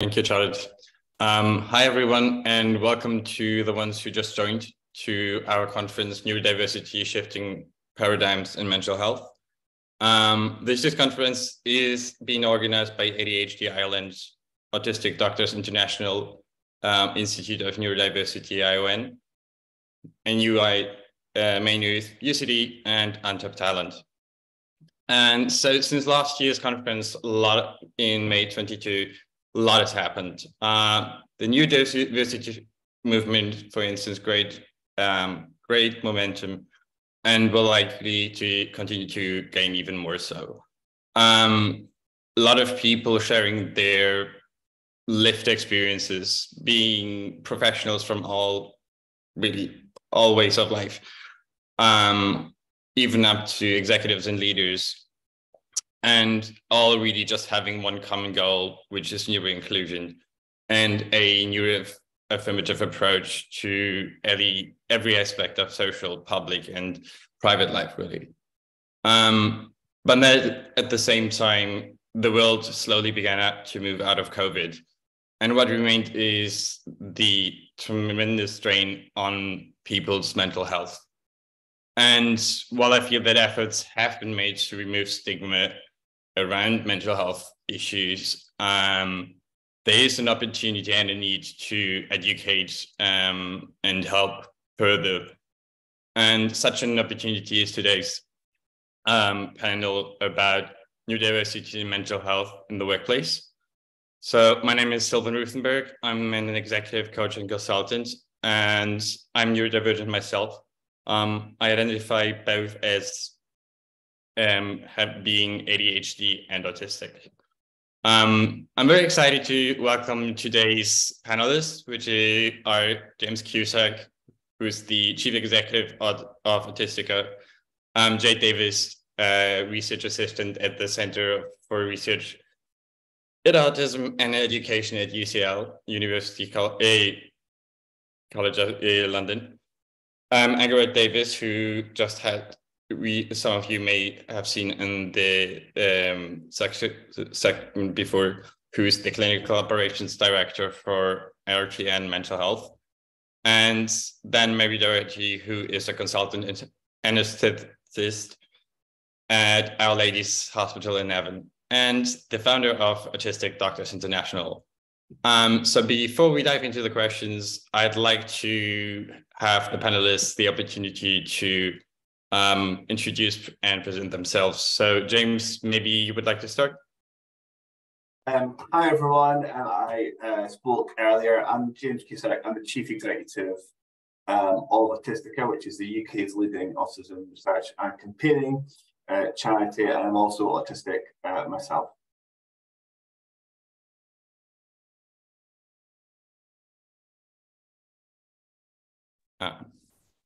Thank you, Charlotte. Um, hi, everyone, and welcome to the ones who just joined to our conference, Neurodiversity Shifting Paradigms in Mental Health. Um, this year's conference is being organized by ADHD Ireland, Autistic Doctors International um, Institute of Neurodiversity, ION, and UI uh, Maynooth, UCD, and Untapped Talent. And so since last year's conference, a lot in May 22, a lot has happened. Uh, the neurodiversity movement, for instance, great, um, great momentum and will likely to continue to gain even more so. Um, a lot of people sharing their lived experiences, being professionals from all really all ways of life, um, even up to executives and leaders, and all really just having one common goal, which is neuro inclusion and a neuro affirmative approach to every every aspect of social, public, and private life, really. Um, but then at the same time, the world slowly began to move out of COVID. And what remained is the tremendous strain on people's mental health. And while I feel that efforts have been made to remove stigma around mental health issues, um, there is an opportunity and a need to educate um, and help further. And such an opportunity is today's um, panel about neurodiversity and mental health in the workplace. So my name is Sylvan Ruthenberg. I'm an executive coach and consultant, and I'm neurodivergent myself. Um, I identify both as um, have being ADHD and autistic. Um, I'm very excited to welcome today's panelists, which are James Cusack, who's the Chief Executive of, of Autistica, um, Jade Davis, uh, Research Assistant at the Center for Research in Autism and Education at UCL, University Co College of London. Um, Angharad Davis, who just had we some of you may have seen in the um, section, before, who's the clinical operations director for RTN mental health. And then Mary Doherty, who is a consultant anesthetist at Our Lady's Hospital in Navan, and the founder of Autistic Doctors International. Um, so before we dive into the questions, I'd like to have the panelists the opportunity to um, introduce and present themselves. So James, maybe you would like to start? Um, hi everyone, I uh, spoke earlier. I'm James Cusack. I'm the Chief Executive um, of Autistica, which is the UK's leading autism research and campaigning uh, charity, and I'm also autistic uh, myself. Uh,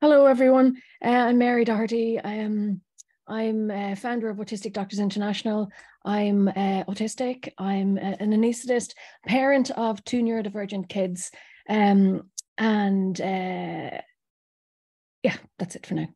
Hello, everyone. Uh, I'm Mary Doherty. Um, I'm a founder of Autistic Doctors International. I'm uh, autistic. I'm a, an anaesthetist, parent of two neurodivergent kids. Um, and uh, yeah, that's it for now.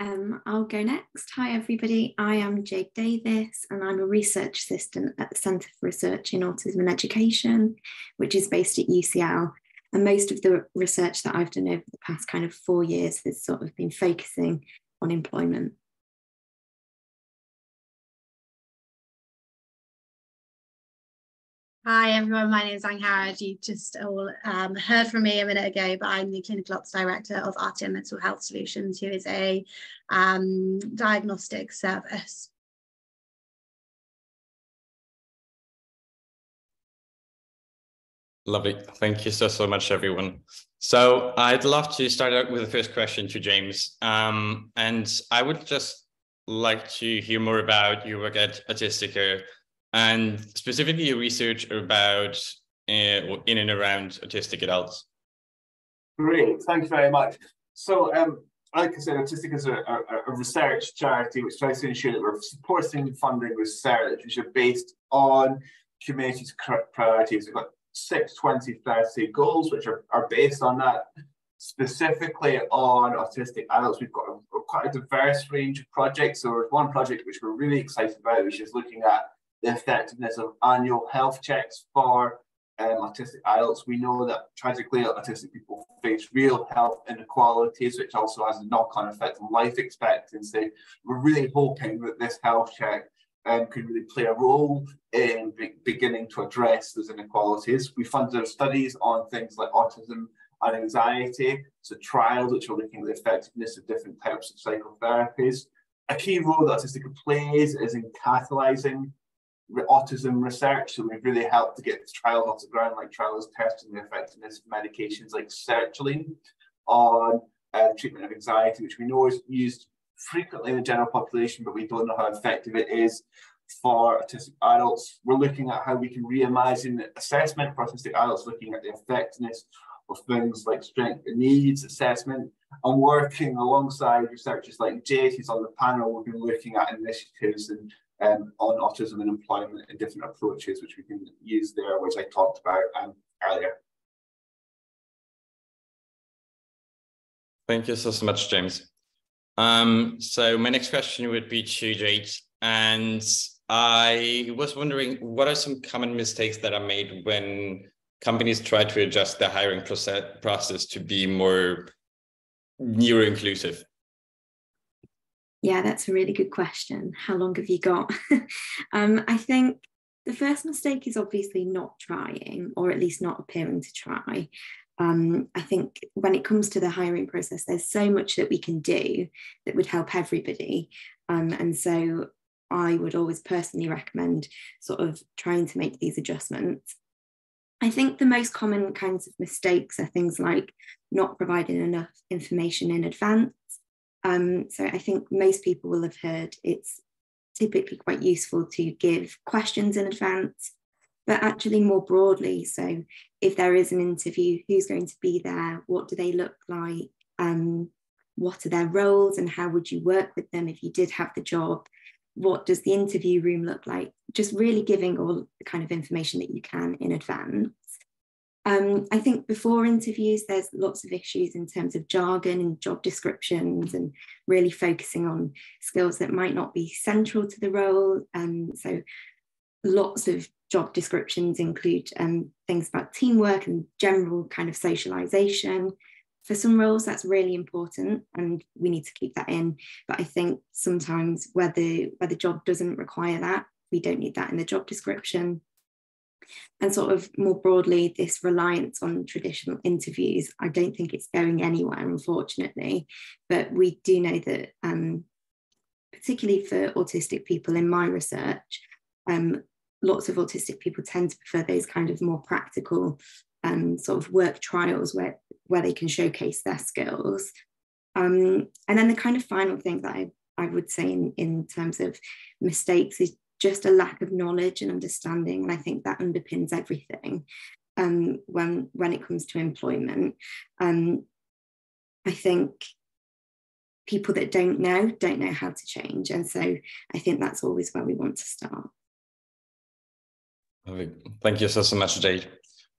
Um, I'll go next. Hi, everybody. I am Jade Davis, and I'm a research assistant at the Centre for Research in Autism and Education, which is based at UCL. And most of the research that I've done over the past kind of four years has sort of been focusing on employment. Hi everyone, my name is Angharad. You just all um, heard from me a minute ago, but I'm the Clinical Ops Director of RTN Mental Health Solutions, who is a um, diagnostic service. Lovely. Thank you so, so much, everyone. So I'd love to start out with the first question to James. Um, and I would just like to hear more about your work at Autistica and specifically your research about uh, in and around autistic adults. Great, thank you very much. So, um, like I said, Autistica is a, a, a, research charity which tries to ensure that we're supporting funding research which are based on community's priorities. We've got six, 20, 30 goals which are, are based on that. specifically on autistic adults, we've got a, quite a diverse range of projects. So there's one project which we're really excited about, which is looking at the effectiveness of annual health checks for um, autistic adults. We know that tragically autistic people face real health inequalities, which also has a knock-on effect on life expectancy. We're really hoping that this health check um, can really play a role in be beginning to address those inequalities. We funded our studies on things like autism and anxiety, so trials which are looking at the effectiveness of different types of psychotherapies. A key role that Autistica plays is in catalyzing autism research. So we've really helped to get trials off the ground, like trials testing the effectiveness of medications like sertraline on uh, treatment of anxiety, which we know is used frequently in the general population, but we don't know how effective it is for autistic adults. We're looking at how we can reimagine assessment for autistic adults, looking at the effectiveness of things like strength and needs assessment and working alongside researchers like Jade, who's on the panel, we've been looking at initiatives and um, on autism and employment and different approaches which we can use there, which I talked about um, earlier. Thank you so, so much, James. Um, so my next question would be to Jade, and I was wondering what are some common mistakes that are made when companies try to adjust the hiring process process to be more neuro inclusive? Yeah, that's a really good question. How long have you got? um, I think the first mistake is obviously not trying, or at least not appearing to try. Um, I think when it comes to the hiring process, there's so much that we can do that would help everybody. Um, and so I would always personally recommend sort of trying to make these adjustments. I think the most common kinds of mistakes are things like not providing enough information in advance. Um, so I think most people will have heard it's typically quite useful to give questions in advance, but actually more broadly. So if there is an interview, who's going to be there? What do they look like? Um, what are their roles and how would you work with them if you did have the job? what does the interview room look like? Just really giving all the kind of information that you can in advance. Um, I think before interviews, there's lots of issues in terms of jargon and job descriptions and really focusing on skills that might not be central to the role. Um, so lots of job descriptions include um, things about teamwork and general kind of socialization, for some roles that's really important and we need to keep that in. But i think sometimes where the where the job doesn't require that we don't need that in the job description and sort of more broadly this reliance on traditional interviews i don't think it's going anywhere unfortunately but we do know that um, particularly for autistic people in my research um, lots of autistic people tend to prefer those kind of more practical um, sort of work trials where, where they can showcase their skills. Um, and then the kind of final thing that I, I would say in, in terms of mistakes is just a lack of knowledge and understanding. And I think that underpins everything um, when, when it comes to employment. Um, I think people that don't know don't know how to change. And so I think that's always where we want to start. Thank you so, so much, Jade.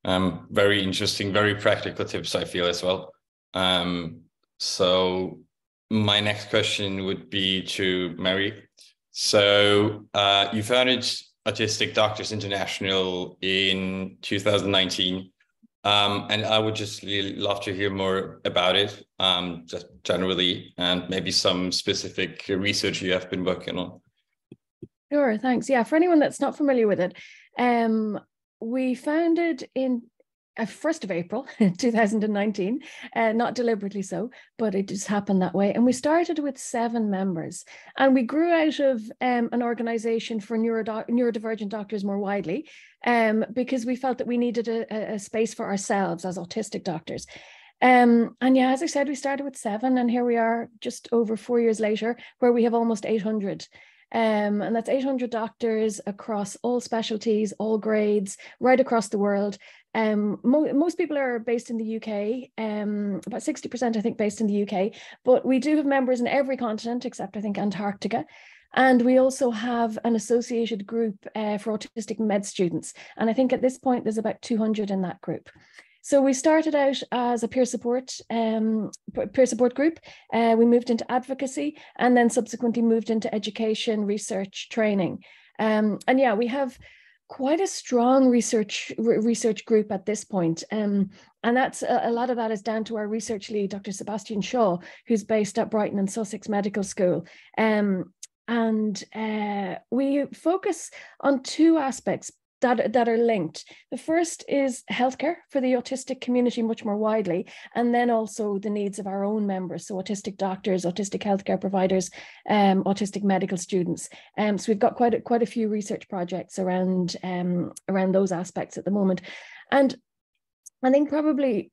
Um, very interesting, very practical tips, I feel as well. Um, so my next question would be to Mary. So uh, you founded Autistic Doctors International in 2019. Um, and I would just really love to hear more about it, um, just generally, and maybe some specific research you have been working on. Sure, thanks. Yeah, for anyone that's not familiar with it, um, we founded in 1st of April 2019, uh, not deliberately so, but it just happened that way. And we started with seven members and we grew out of um, an organization for neurodoc- neurodivergent doctors more widely um, because we felt that we needed a, a space for ourselves as autistic doctors. Um, and yeah, as I said, we started with seven, and here we are just over four years later, where we have almost 800. Um, and that's 800 doctors across all specialties, all grades, right across the world. Um, mo- most people are based in the UK, um, about 60%, I think, based in the UK, but we do have members in every continent except, I think, Antarctica. And we also have an associated group uh, for autistic med students. And I think at this point, there's about 200 in that group. So we started out as a peer support um, peer support group. Uh, we moved into advocacy and then subsequently moved into education, research, training. Um, and yeah, we have quite a strong research research group at this point. Um, and that's a, a, lot of that is down to our research lead, Dr. Sebastian Shaw, who's based at Brighton and Sussex Medical School. Um, and uh, we focus on two aspects that, that are linked. The first is healthcare for the autistic community much more widely, and then also the needs of our own members, so autistic doctors, autistic healthcare providers, um, autistic medical students. Um, so we've got quite a, quite a few research projects around um, around those aspects at the moment, and I think probably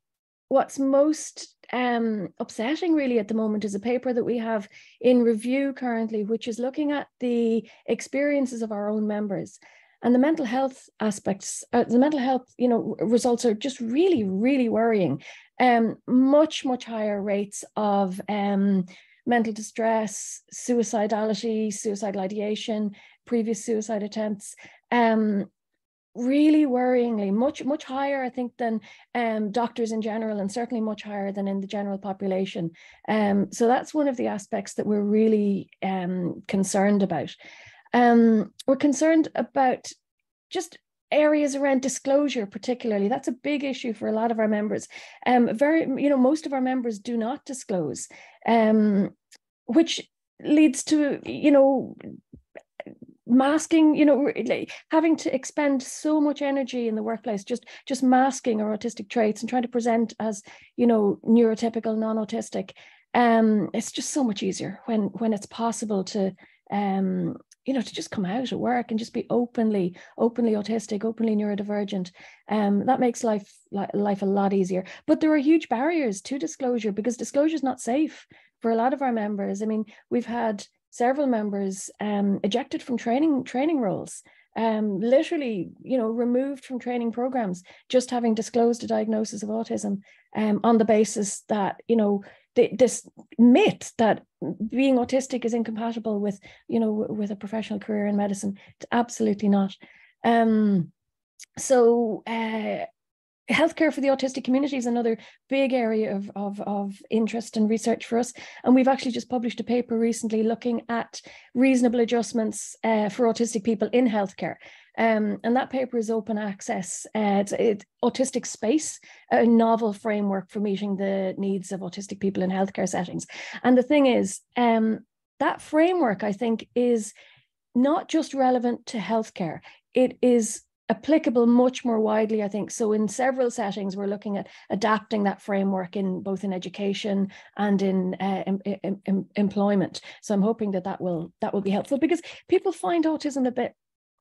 what's most um, upsetting really at the moment is a paper that we have in review currently, which is looking at the experiences of our own members and the mental health aspects uh, the mental health you know results are just really really worrying. Um much much higher rates of um mental distress suicidality suicidal ideation previous suicide attempts um really worryingly much much higher i think than um, doctors in general and certainly much higher than in the general population. Um, so that's one of the aspects that we're really um, concerned about um, we're concerned about just areas around disclosure particularly. That's a big issue for a lot of our members. Um very you know most of our members do not disclose um which leads to you know masking you know having to expend so much energy in the workplace just just masking our autistic traits and trying to present as you know neurotypical non-autistic. Um it's just so much easier when when it's possible to um you know to just come out at work and just be openly openly autistic openly neurodivergent um that makes life life a lot easier. But there are huge barriers to disclosure because disclosure is not safe for a lot of our members. I mean we've had several members um ejected from training training roles um, literally, you know, removed from training programs, just having disclosed a diagnosis of autism um, on the basis that, you know, this myth that being autistic is incompatible with you know with a professional career in medicine it's absolutely not um, so uh, healthcare for the autistic community is another big area of, of, of interest and research for us. And we've actually just published a paper recently looking at reasonable adjustments uh, for autistic people in healthcare. Um, and that paper is open access. Uh, it's, Autistic Space, a novel framework for meeting the needs of autistic people in healthcare settings. And the thing is, um, that framework, I think, is not just relevant to healthcare, it is applicable much more widely i think so in several settings we're looking at adapting that framework in both in education and in uh, em, em, employment so i'm hoping that that will that will be helpful because people find autism a bit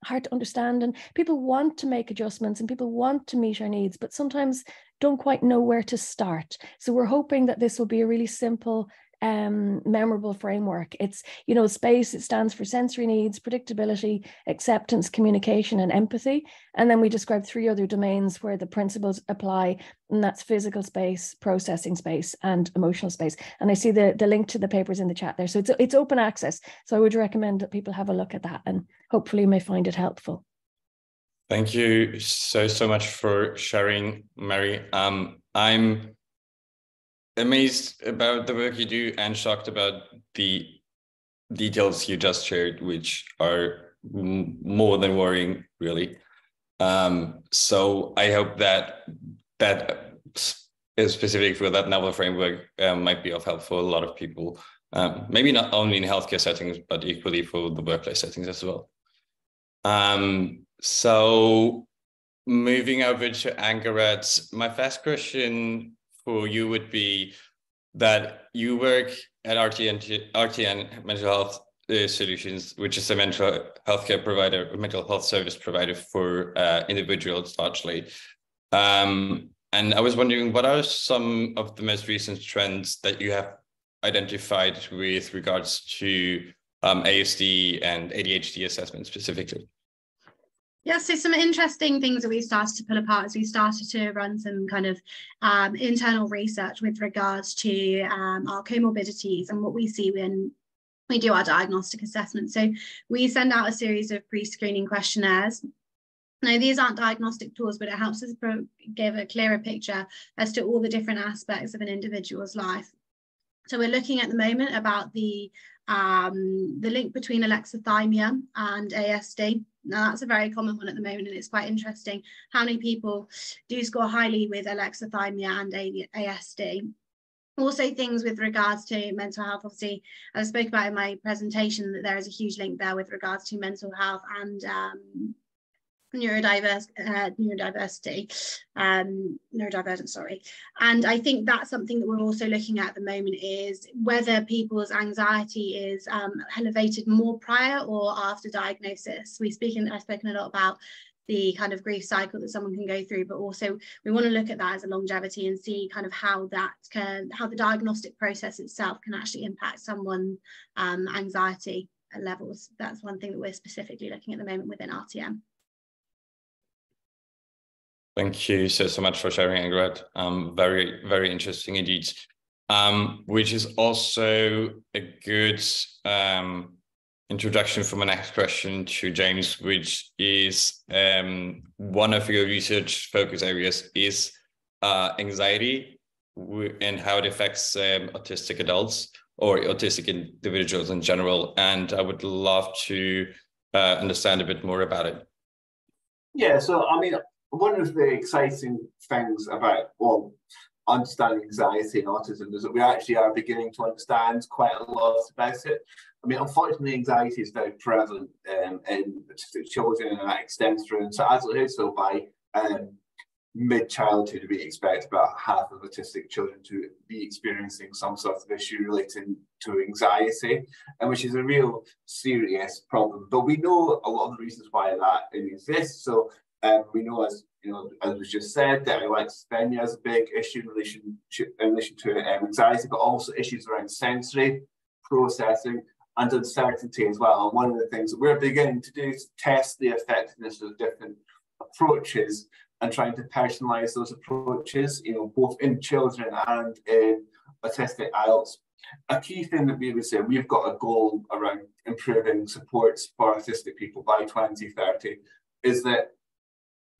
hard to understand and people want to make adjustments and people want to meet our needs but sometimes don't quite know where to start so we're hoping that this will be a really simple um, memorable framework. It's, you know, space, it stands for sensory needs, predictability, acceptance, communication, and empathy. And then we describe three other domains where the principles apply, and that's physical space, processing space, and emotional space. And I see the, the link to the papers in the chat there. So it's, it's open access. So I would recommend that people have a look at that and hopefully you may find it helpful. Thank you so, so much for sharing, Mary. Um, I'm amazed about the work you do and shocked about the details you just shared, which are more than worrying, really. Um, so I hope that that is specific for that novel framework um, might be of help for a lot of people. Um, maybe not only in healthcare settings, but equally for the workplace settings as well. Um, so moving over to Angharad, my first question for you would be that you work at RTN, RTN Mental Health uh, Solutions, which is a mental health care provider, mental health service provider for uh, individuals largely. Um, and I was wondering, what are some of the most recent trends that you have identified with regards to um, ASD and ADHD assessment specifically? Yeah, so some interesting things that we started to pull apart as we started to run some kind of um, internal research with regards to um, our comorbidities and what we see when we do our diagnostic assessment. So we send out a series of pre-screening questionnaires Now, these aren't diagnostic tools, but it helps us give a clearer picture as to all the different aspects of an individual's life. So we're looking at the moment about the um, the link between alexithymia and ASD. Now that's a very common one at the moment and it's quite interesting how many people do score highly with alexithymia and ASD. Also things with regards to mental health, obviously I spoke about in my presentation that there is a huge link there with regards to mental health and um, neurodiverse, uh, neurodiversity, um, neurodivergence, sorry. And I think that's something that we're also looking at at the moment is whether people's anxiety is um, elevated more prior or after diagnosis. We speak in, I've spoken a lot about the kind of grief cycle that someone can go through, but also we want to look at that as a longevity and see kind of how that can, how the diagnostic process itself can actually impact someone um, anxiety levels. That's one thing that we're specifically looking at the moment within RTN. Thank you so, so much for sharing, Ingrid. Um, very, very interesting indeed. Um, which is also a good um, introduction for my next question to James, which is um, one of your research focus areas is uh, anxiety and how it affects um, autistic adults or autistic individuals in general. And I would love to uh, understand a bit more about it. Yeah, so I mean, one of the exciting things about well understanding anxiety and autism is that we actually are beginning to understand quite a lot about it. I mean, unfortunately, anxiety is very prevalent um, in children and that extends through into adulthood. So by um, mid-childhood, we expect about half of autistic children to be experiencing some sort of issue relating to anxiety, and which is a real serious problem. But we know a lot of the reasons why that exists. So um, we know, as you know, as was just said, that alexithymia is a big issue in relation to, in relation to um, anxiety, but also issues around sensory processing and uncertainty as well. And one of the things that we're beginning to do is test the effectiveness of different approaches and trying to personalize those approaches, you know, both in children and in autistic adults. A key thing that we would say, we've got a goal around improving supports for autistic people by 2030, is that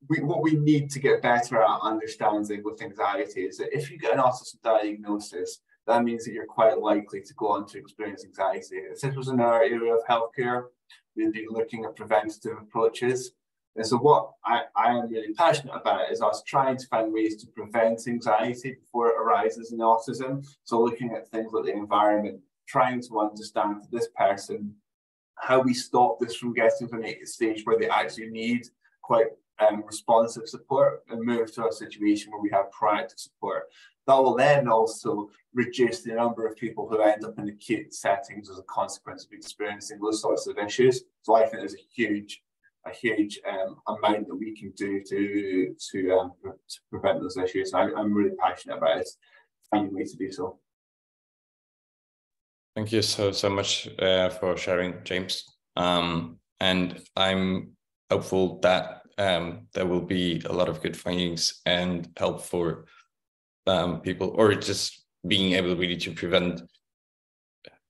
we, what we need to get better at understanding with anxiety is that if you get an autism diagnosis, that means that you're quite likely to go on to experience anxiety. If this was in our area of healthcare, we'd be looking at preventative approaches. And so what I, I am really passionate about is us trying to find ways to prevent anxiety before it arises in autism. So looking at things like the environment, trying to understand this person how we stop this from getting to a stage where they actually need quite um, responsive support and move to a situation where we have proactive support. That will then also reduce the number of people who end up in acute settings as a consequence of experiencing those sorts of issues. So I think there's a huge, a huge um, amount that we can do to to, um, to prevent those issues. I, am really passionate about it, finding ways to do so. Thank you so so much uh, for sharing, James. Um, and I'm hopeful that um, there will be a lot of good findings and help for um, people, or just being able really to prevent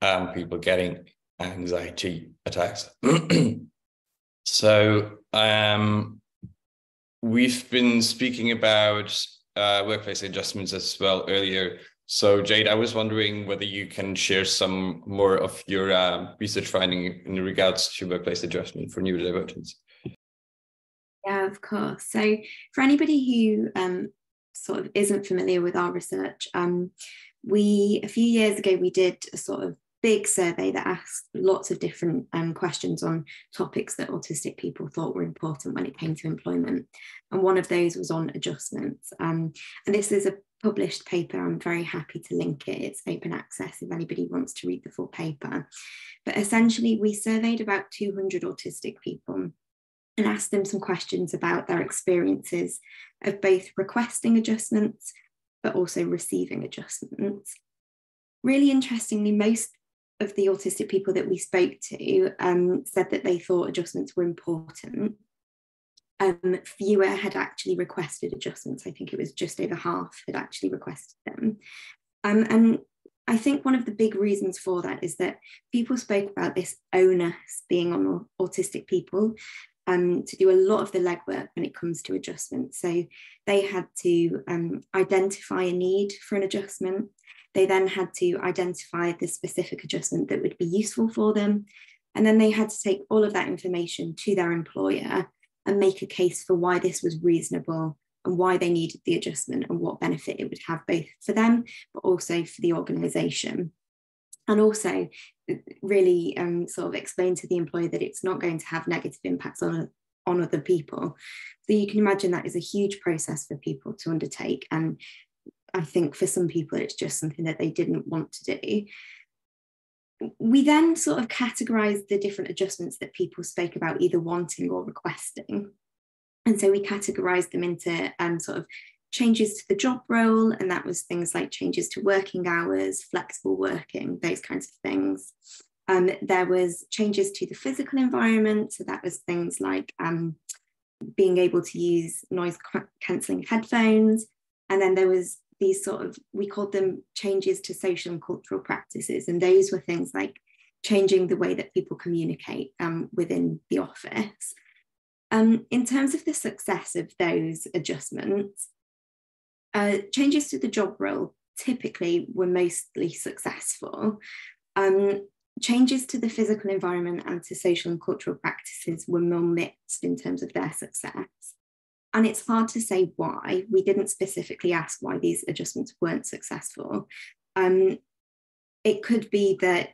um, people getting anxiety attacks. so um, we've been speaking about uh, workplace adjustments as well earlier. So Jade, I was wondering whether you can share some more of your uh, research finding in regards to workplace adjustment for new neurodivergence. Yeah, of course. So, for anybody who um, sort of isn't familiar with our research, um, we a few years ago we did a sort of big survey that asked lots of different um, questions on topics that autistic people thought were important when it came to employment. And one of those was on adjustments. Um, and this is a published paper. I'm very happy to link it. It's open access if anybody wants to read the full paper. But essentially, we surveyed about 200 autistic people and ask them some questions about their experiences of both requesting adjustments but also receiving adjustments. Really interestingly, most of the autistic people that we spoke to um, said that they thought adjustments were important. Um, fewer had actually requested adjustments. I think it was just over half had actually requested them. Um, and I think one of the big reasons for that is that people spoke about this onus being on autistic people um, to do a lot of the legwork when it comes to adjustments. So they had to um, identify a need for an adjustment. They then had to identify the specific adjustment that would be useful for them. And then they had to take all of that information to their employer and make a case for why this was reasonable and why they needed the adjustment and what benefit it would have both for them, but also for the organisation. And also, really um, sort of explain to the employer that it's not going to have negative impacts on on other people. So you can imagine that is a huge process for people to undertake. And I think for some people, it's just something that they didn't want to do. We then sort of categorized the different adjustments that people spoke about either wanting or requesting. And so we categorized them into um, sort of changes to the job role, and that was things like changes to working hours, flexible working, those kinds of things. Um, there was changes to the physical environment, so that was things like um, being able to use noise cancelling headphones, and then there was these sort of we called them changes to social and cultural practices, and those were things like changing the way that people communicate um, within the office. Um, in terms of the success of those adjustments, uh, changes to the job role typically were mostly successful. Um, changes to the physical environment and to social and cultural practices were more mixed in terms of their success. And it's hard to say why. We didn't specifically ask why these adjustments weren't successful. Um, it could be that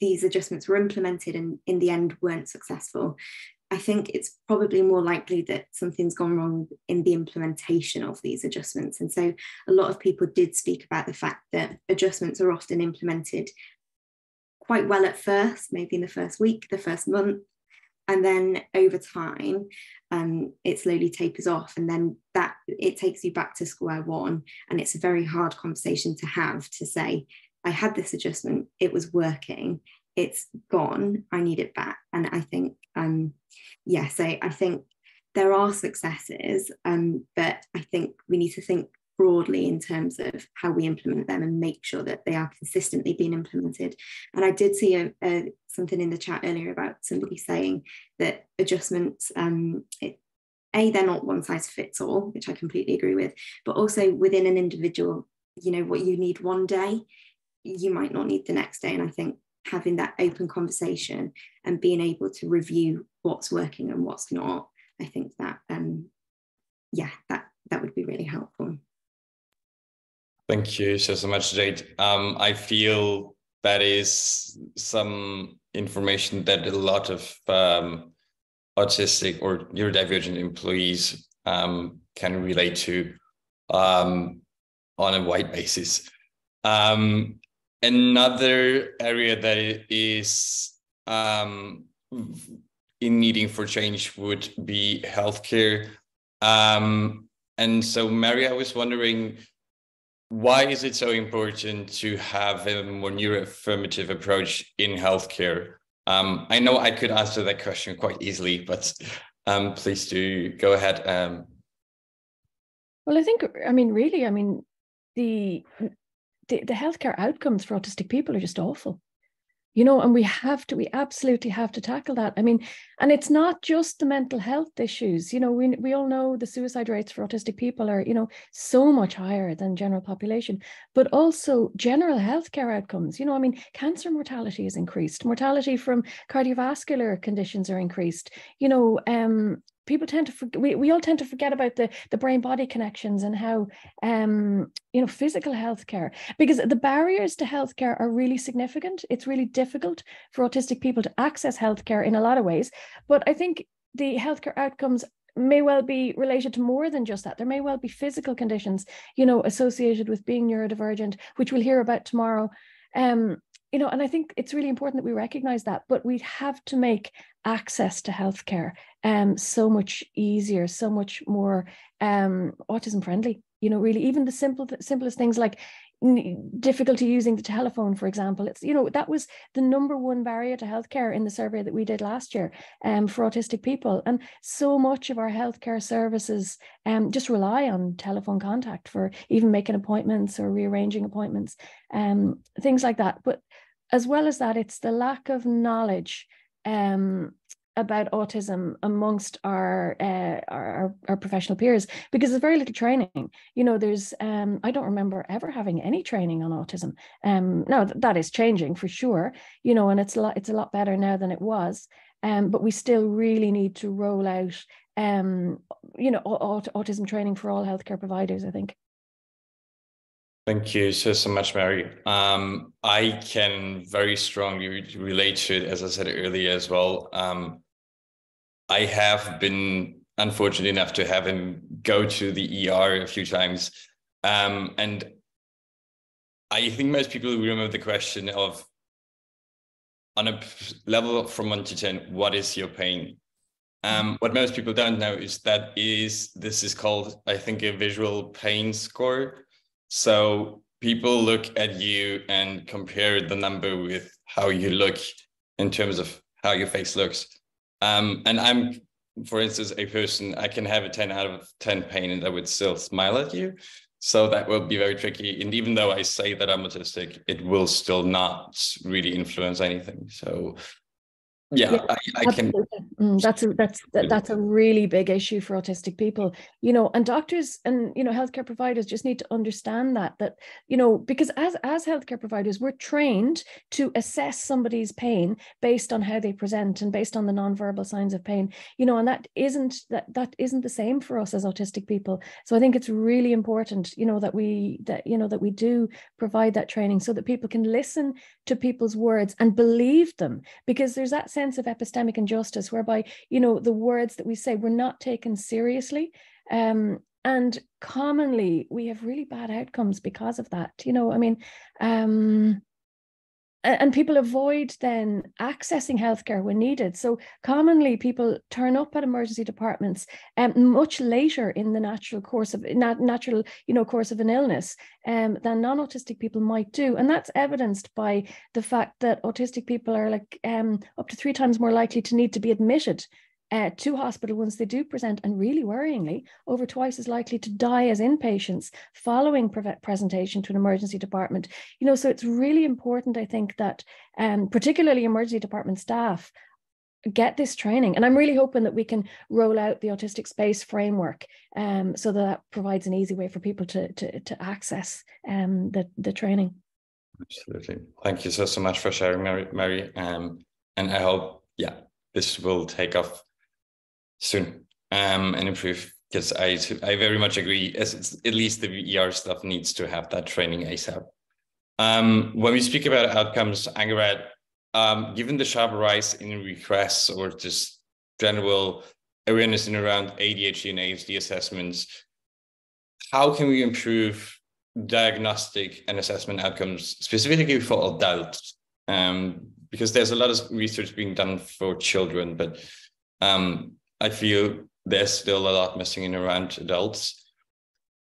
these adjustments were implemented and in the end weren't successful. I think it's probably more likely that something's gone wrong in the implementation of these adjustments. And so a lot of people did speak about the fact that adjustments are often implemented quite well at first, maybe in the first week, the first month. And then over time, um, it slowly tapers off. And then that it takes you back to square one. And it's a very hard conversation to have to say, I had this adjustment, it was working it's gone i need it back and i think um yes I, I think there are successes um but i think we need to think broadly in terms of how we implement them and make sure that they are consistently being implemented. And I did see a, a, something in the chat earlier about somebody saying that adjustments, um, it, a, they're not one size fits all, which I completely agree with, but also within an individual, you know, what you need one day, you might not need the next day. And I think having that open conversation and being able to review what's working and what's not i think that um yeah that that would be really helpful thank you so so much jade um i feel that is some information that a lot of um, autistic or neurodivergent employees um, can relate to um, on a wide basis. Um, Another area that is um, in needing for change would be healthcare. Um, and so, Mary, I was wondering, why is it so important to have a more neuroaffirmative approach in healthcare? Um, I know I could answer that question quite easily, but um, please do go ahead. Um, well, I think, I mean, really, I mean, the the, the healthcare outcomes for autistic people are just awful. You know and we have to we absolutely have to tackle that. I mean and it's not just the mental health issues. You know we, we all know the suicide rates for autistic people are you know so much higher than general population but also general healthcare outcomes. You know i mean cancer mortality is increased. Mortality from cardiovascular conditions are increased. You know um people tend to forget, we, we all tend to forget about the the brain body connections and how um you know physical healthcare because the barriers to healthcare are really significant. It's really difficult for autistic people to access healthcare in a lot of ways but i think the healthcare outcomes may well be related to more than just that. There may well be physical conditions you know associated with being neurodivergent which we'll hear about tomorrow. Um you know and i think it's really important that we recognize that but we have to make access to healthcare um, so much easier, so much more um, autism friendly. You know, really, even the simple simplest things like difficulty using the telephone, for example. It's you know that was the number one barrier to healthcare in the survey that we did last year um, for autistic people, and so much of our healthcare services um, just rely on telephone contact for even making appointments or rearranging appointments, um, things like that. But as well as that, it's the lack of knowledge um, about autism amongst our, uh, our, our professional peers because there's very little training. You know, there's um, I don't remember ever having any training on autism. Um, now th- that is changing for sure. You know, and it's a lot it's a lot better now than it was. Um, but we still really need to roll out, um, you know, aut- autism training for all healthcare providers. I think. Thank you so, so much, Mary. Um, I can very strongly relate to it, as I said earlier as well. Um, I have been unfortunate enough to have him go to the ER a few times. Um, and I think most people remember the question of on a level from one to 10, what is your pain? Um, what most people don't know is that is this is called, I think, a visual pain score. So people look at you and compare the number with how you look in terms of how your face looks. Um, and I'm, for instance, a person, I can have a 10 out of 10 pain and I would still smile at you. So that will be very tricky. And even though I say that I'm autistic, it will still not really influence anything. So yeah, yeah I, I can mm, that's a that's that's a really big issue for autistic people you know and doctors and you know healthcare providers just need to understand that that you know because as as healthcare providers we're trained to assess somebody's pain based on how they present and based on the nonverbal signs of pain you know and that isn't that that isn't the same for us as autistic people. So i think it's really important you know that we that you know that we do provide that training so that people can listen to people's words and believe them because there's that sense of epistemic injustice whereby you know the words that we say we're not taken seriously. Um, and commonly we have really bad outcomes because of that you know i mean um, and people avoid then accessing healthcare when needed. So commonly, people turn up at emergency departments um, much later in the natural course of natural, you know, course of an illness um, than non-autistic people might do, and that's evidenced by the fact that autistic people are like um, up to three times more likely to need to be admitted uh, to hospital once they do present, and really worryingly, over twice as likely to die as inpatients following pre- presentation to an emergency department. You know, so it's really important, I think, that um, particularly emergency department staff get this training. And I'm really hoping that we can roll out the autistic space framework um, so that, that provides an easy way for people to, to, to access um, the, the training. Absolutely. Thank you so, so much for sharing, Mary. Mary. Um, and I hope, yeah, this will take off soon um, and improve because I I very much agree. As at least the ER stuff needs to have that training ASAP. Um, when we speak about outcomes, Angharad, um, given the sharp rise in requests or just general awareness in around ADHD and ASD assessments, how can we improve diagnostic and assessment outcomes specifically for adults? Um, because there's a lot of research being done for children, but um, I feel there's still a lot missing in around adults.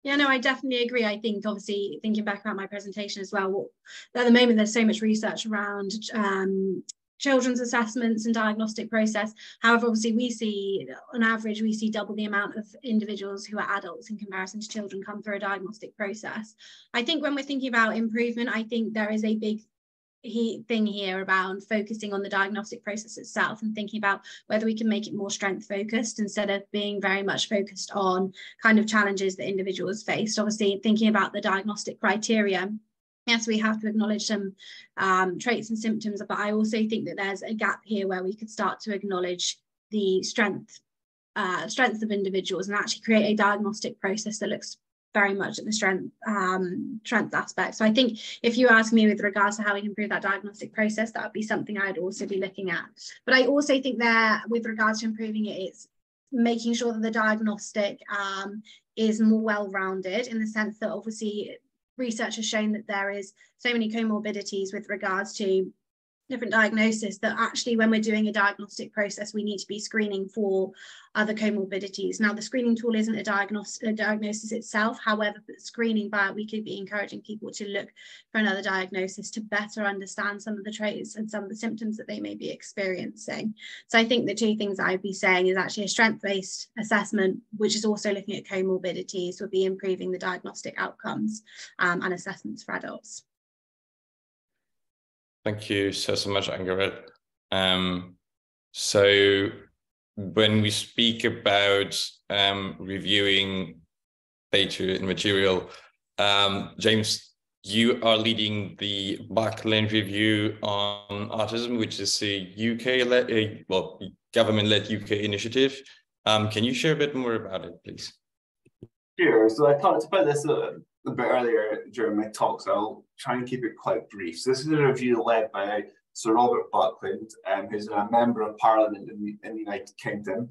Yeah, no, I definitely agree. I think, obviously, thinking back about my presentation as well, at the moment there's so much research around um, children's assessments and diagnostic process. However, obviously, we see on average we see double the amount of individuals who are adults in comparison to children come through a diagnostic process. I think when we're thinking about improvement, I think there is a big he thing here around focusing on the diagnostic process itself and thinking about whether we can make it more strength focused instead of being very much focused on kind of challenges that individuals faced. Obviously thinking about the diagnostic criteria yes we have to acknowledge some um, traits and symptoms but i also think that there's a gap here where we could start to acknowledge the strength uh, strengths of individuals and actually create a diagnostic process that looks very much at the strength um, strength aspect. So I think if you ask me with regards to how we can improve that diagnostic process, that would be something I'd also be looking at. But I also think there, with regards to improving it, it's making sure that the diagnostic um, is more well-rounded in the sense that obviously research has shown that there is so many comorbidities with regards to different diagnosis that actually when we're doing a diagnostic process we need to be screening for other comorbidities. Now the screening tool isn't a, diagnos- a diagnosis itself. However screening by it we could be encouraging people to look for another diagnosis to better understand some of the traits and some of the symptoms that they may be experiencing. So i think the two things i'd be saying is actually a strength-based assessment which is also looking at comorbidities would be improving the diagnostic outcomes um, and assessments for adults Thank you so, so much, Angharad. Um, So when we speak about um, reviewing data and material, um, James, you are leading the Buckland review on autism, which is a UK-led, well, government-led UK initiative. Um, can you share a bit more about it, please? Sure. So I talked about this a, a bit earlier during my talk, so I'll try and keep it quite brief. So this is a review led by Sir Robert Buckland, um, who's a member of Parliament in the, in the United Kingdom.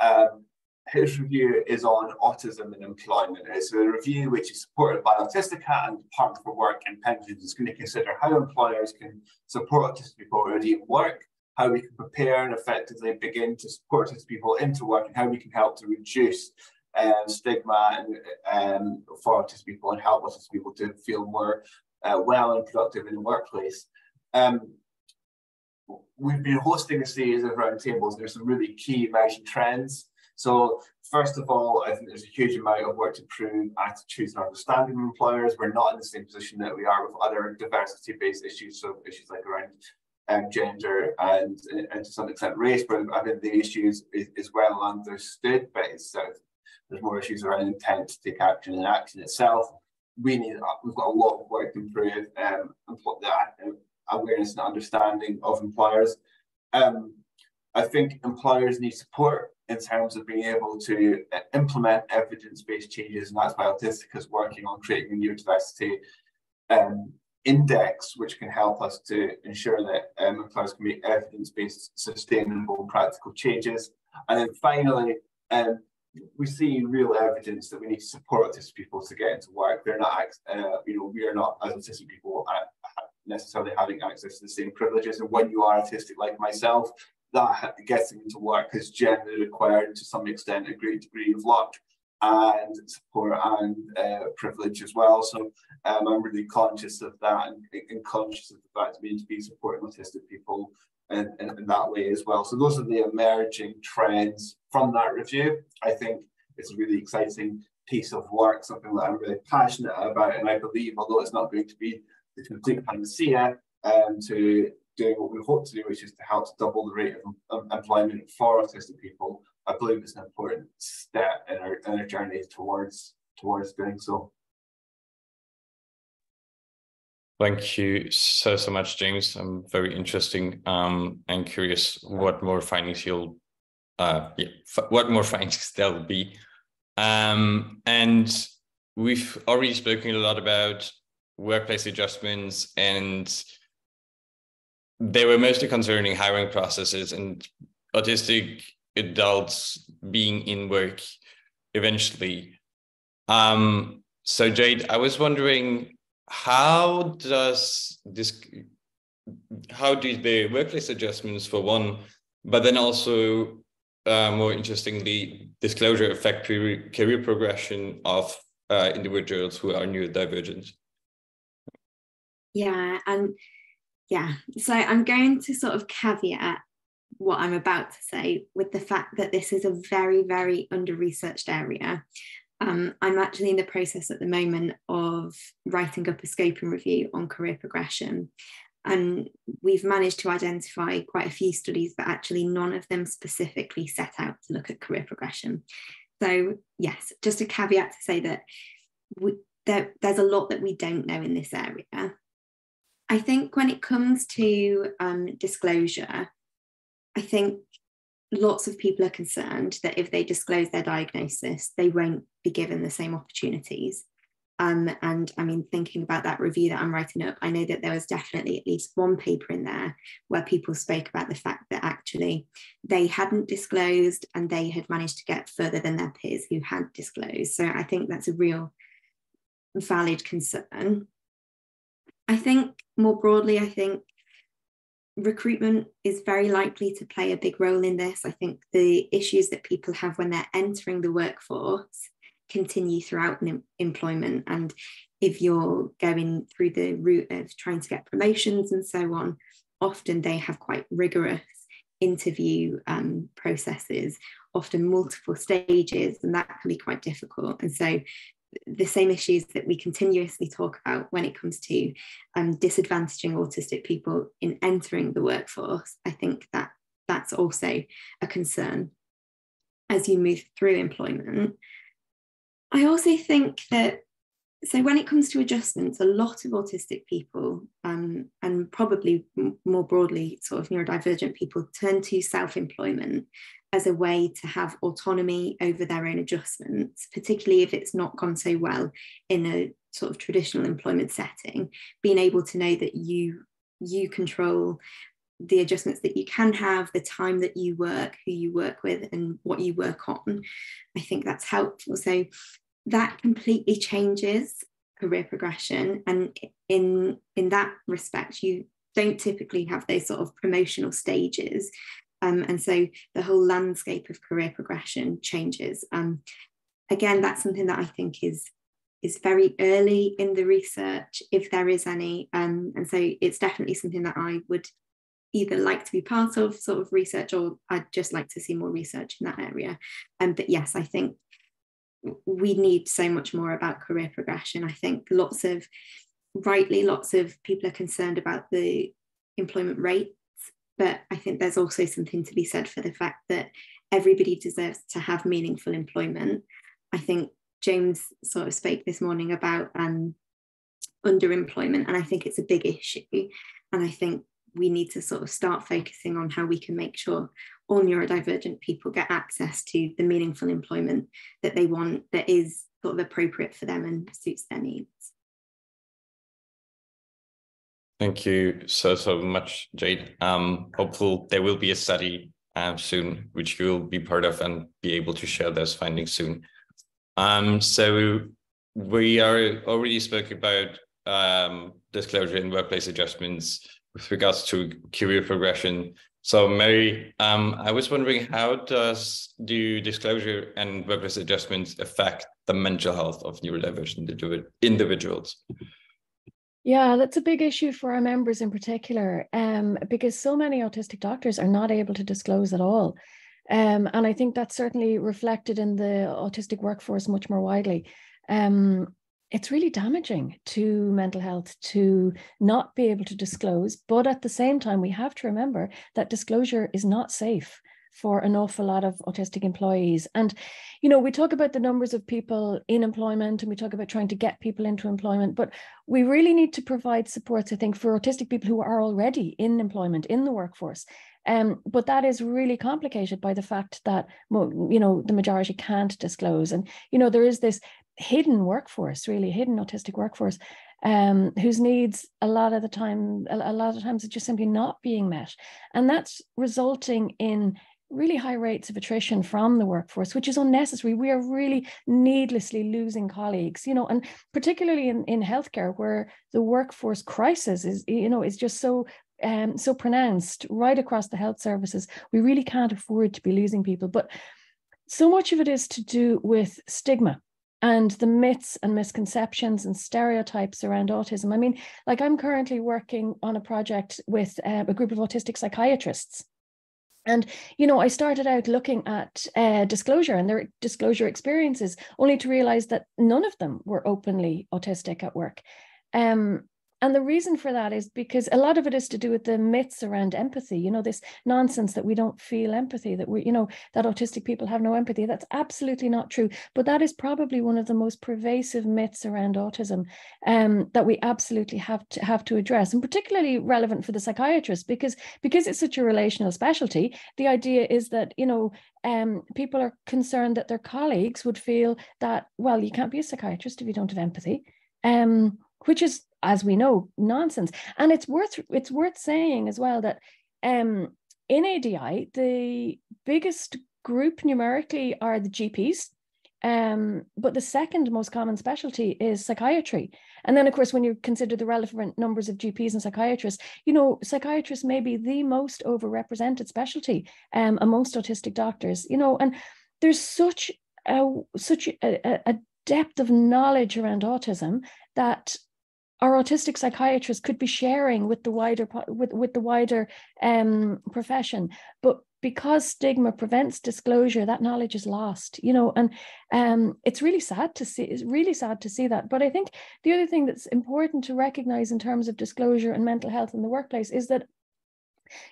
Um, his review is on autism and employment. It's a review which is supported by Autistica and Department for Work and Pensions. It's going to consider how employers can support autistic people already in work, how we can prepare and effectively begin to support autistic people into work, and how we can help to reduce um, stigma and, um, for autistic people and help autistic people to feel more uh, well and productive in the workplace. Um, we've been hosting a series of roundtables. There's some really key emerging trends so first of all, I think there's a huge amount of work to improve attitudes and understanding of employers. We're not in the same position that we are with other diversity-based issues, so issues like around um, gender and, and to some extent race, but I think the issues is, is well understood, but it's, uh, there's more issues around intent to take action and action itself. We need, we've got a lot of work to improve um, that awareness and understanding of employers. Um, I think employers need support in terms of being able to uh, implement evidence-based changes, and that's why Autistica is working on creating a neurodiversity um, index, which can help us to ensure that um, employers can make evidence-based, sustainable, practical changes. And then finally, um, we see real evidence that we need to support autistic people to get into work. They're not, uh, you know, we are not as autistic people necessarily having access to the same privileges. And when you are autistic like myself, that getting into work has generally required to some extent a great degree of luck and support and uh, privilege as well. So um, I'm really conscious of that and, and, conscious of the fact we need to be supporting autistic people in, in, in, that way as well. So those are the emerging trends from that review. I think it's a really exciting piece of work, something that I'm really passionate about. And I believe, although it's not going to be the complete panacea um, to doing what we hope to do, which is to help to double the rate of employment for autistic people, I believe it's an important step in our, in our journey towards towards doing so. Thank you so so much, James. I'm very interesting um, and curious what more findings you'll uh, yeah, what more findings there'll be. Um, and we've already spoken a lot about workplace adjustments and they were mostly concerning hiring processes and autistic adults being in work eventually. Um, so Jade, I was wondering how does this how do the workplace adjustments for one, but then also uh, more interestingly, disclosure affect career, progression of uh, individuals who are neurodivergent? Yeah, and yeah, so I'm going to sort of caveat what I'm about to say with the fact that this is a very, very under researched area. Um, I'm actually in the process at the moment of writing up a scoping review on career progression. And we've managed to identify quite a few studies, but actually none of them specifically set out to look at career progression. So, yes, just a caveat to say that we, there, there's a lot that we don't know in this area. I think when it comes to um, disclosure, I think lots of people are concerned that if they disclose their diagnosis, they won't be given the same opportunities. Um, and I mean, thinking about that review that I'm writing up, I know that there was definitely at least one paper in there where people spoke about the fact that actually they hadn't disclosed and they had managed to get further than their peers who had disclosed. So I think that's a real valid concern. I think more broadly, I think recruitment is very likely to play a big role in this. I think the issues that people have when they're entering the workforce continue throughout employment. And if you're going through the route of trying to get promotions and so on, often they have quite rigorous interview um, processes, often multiple stages, and that can be quite difficult. And so the same issues that we continuously talk about when it comes to um, disadvantaging autistic people in entering the workforce. I think that that's also a concern as you move through employment. I also think that so when it comes to adjustments, a lot of autistic people um, and probably more broadly sort of neurodivergent people turn to self-employment as a way to have autonomy over their own adjustments, particularly if it's not gone so well in a sort of traditional employment setting, being able to know that you you control the adjustments that you can have, the time that you work, who you work with, and what you work on. I think that's helpful. So that completely changes career progression. And in in that respect, you don't typically have those sort of promotional stages. Um, and so the whole landscape of career progression changes. Um, again, that's something that I think is is very early in the research, if there is any. Um, and so it's definitely something that I would either like to be part of sort of research or I'd just like to see more research in that area. Um, but yes, I think we need so much more about career progression. I think lots of, rightly, lots of people are concerned about the employment rates, but I think there's also something to be said for the fact that everybody deserves to have meaningful employment. I think James sort of spoke this morning about um, underemployment, and I think it's a big issue. And I think we need to sort of start focusing on how we can make sure all neurodivergent people get access to the meaningful employment that they want that is sort of appropriate for them and suits their needs. Thank you so, so much, Jade. Um, hopeful there will be a study um, soon, which you will be part of and be able to share those findings soon. Um, so we are already spoke about um, disclosure and workplace adjustments with regards to career progression. So Mary, um, I was wondering how does do disclosure and workplace adjustments affect the mental health of neurodivergent individuals? Yeah, that's a big issue for our members in particular, um, because so many autistic doctors are not able to disclose at all. Um, and I think that's certainly reflected in the autistic workforce much more widely. Um, it's really damaging to mental health to not be able to disclose. But at the same time, we have to remember that disclosure is not safe for an awful lot of autistic employees. And, you know, we talk about the numbers of people in employment and we talk about trying to get people into employment, but we really need to provide supports, I think, for autistic people who are already in employment, in the workforce. Um, but that is really complicated by the fact that you know the majority can't disclose, and you know there is this hidden workforce, really hidden autistic workforce, um, whose needs a lot of the time, a, a lot of times, are just simply not being met, and that's resulting in really high rates of attrition from the workforce, which is unnecessary. We are really needlessly losing colleagues, you know, and particularly in, in healthcare where the workforce crisis is, you know, is just so um, so pronounced right across the health services. We really can't afford to be losing people. But so much of it is to do with stigma and the myths and misconceptions and stereotypes around autism. I mean, like I'm currently working on a project with uh, a group of autistic psychiatrists. And, you know, I started out looking at uh, disclosure and their disclosure experiences, only to realize that none of them were openly autistic at work. Um, and the reason for that is because a lot of it is to do with the myths around empathy, you know, this nonsense that we don't feel empathy, that we, you know, that autistic people have no empathy. That's absolutely not true. But that is probably one of the most pervasive myths around autism um, that we absolutely have to have to address, and particularly relevant for the psychiatrist, because because it's such a relational specialty, the idea is that, you know, um, people are concerned that their colleagues would feel that, well, you can't be a psychiatrist if you don't have empathy. Um, which is as we know, nonsense. And it's worth it's worth saying as well that um, in ADI, the biggest group numerically are the GPs. Um, but the second most common specialty is psychiatry. And then, of course, when you consider the relevant numbers of GPs and psychiatrists, you know, psychiatrists may be the most overrepresented specialty um, amongst autistic doctors, you know, and there's such a, such a, a depth of knowledge around autism that our autistic psychiatrists could be sharing with the wider with, with the wider um, profession. But because stigma prevents disclosure that knowledge is lost you know and um, it's really sad to see it's really sad to see that. But i think the other thing that's important to recognize in terms of disclosure and mental health in the workplace is that